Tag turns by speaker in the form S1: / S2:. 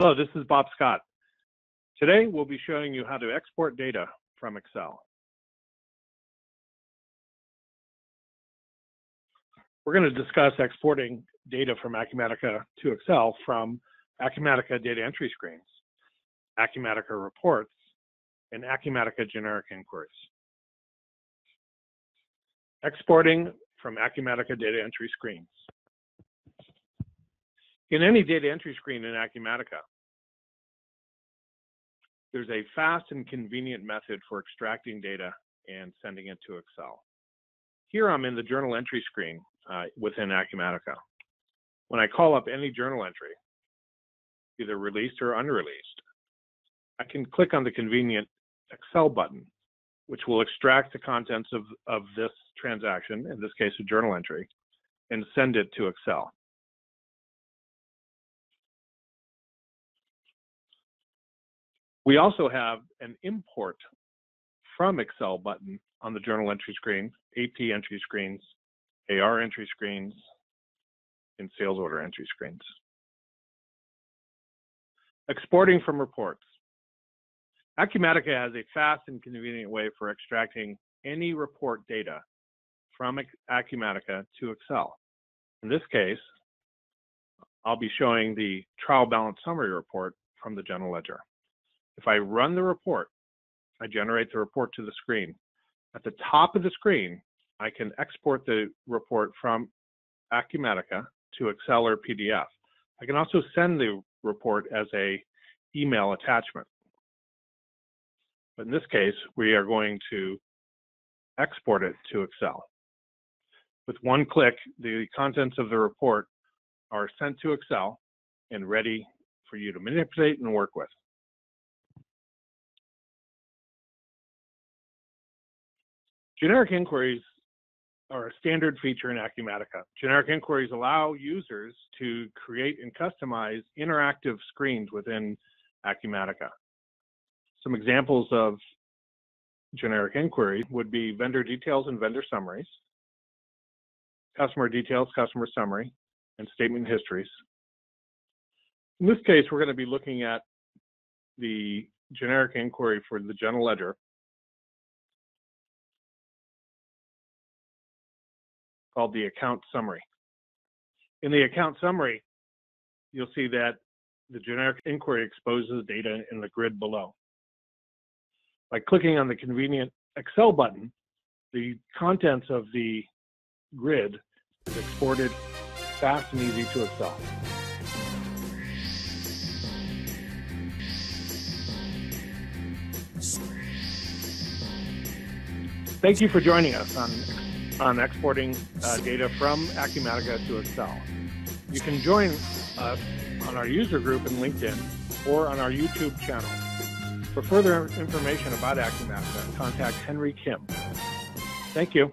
S1: Hello, this is Bob Scott. Today we'll be showing you how to export data from Excel. We're going to discuss exporting data from Acumatica to Excel from Acumatica data entry screens, Acumatica reports, and Acumatica generic inquiries. Exporting from Acumatica data entry screens. In any data entry screen in Acumatica, there's a fast and convenient method for extracting data and sending it to Excel. Here I'm in the journal entry screen uh, within Acumatica. When I call up any journal entry, either released or unreleased, I can click on the convenient Excel button, which will extract the contents of, of this transaction, in this case a journal entry, and send it to Excel. We also have an import from Excel button on the journal entry screen, AP entry screens, AR entry screens, and sales order entry screens. Exporting from reports. Acumatica has a fast and convenient way for extracting any report data from Acumatica to Excel. In this case, I'll be showing the trial balance summary report from the general ledger. If I run the report, I generate the report to the screen. At the top of the screen, I can export the report from Acumatica to Excel or PDF. I can also send the report as a email attachment. But in this case, we are going to export it to Excel. With one click, the contents of the report are sent to Excel and ready for you to manipulate and work with. Generic inquiries are a standard feature in Acumatica. Generic inquiries allow users to create and customize interactive screens within Acumatica. Some examples of generic inquiry would be vendor details and vendor summaries, customer details, customer summary, and statement histories. In this case, we're going to be looking at the generic inquiry for the general ledger called the account summary. In the account summary, you'll see that the generic inquiry exposes data in the grid below. By clicking on the convenient Excel button, the contents of the grid is exported fast and easy to Excel. Thank you for joining us on on exporting uh, data from Acumatica to Excel. You can join us on our user group in LinkedIn or on our YouTube channel. For further information about Acumatica, contact Henry Kim. Thank you.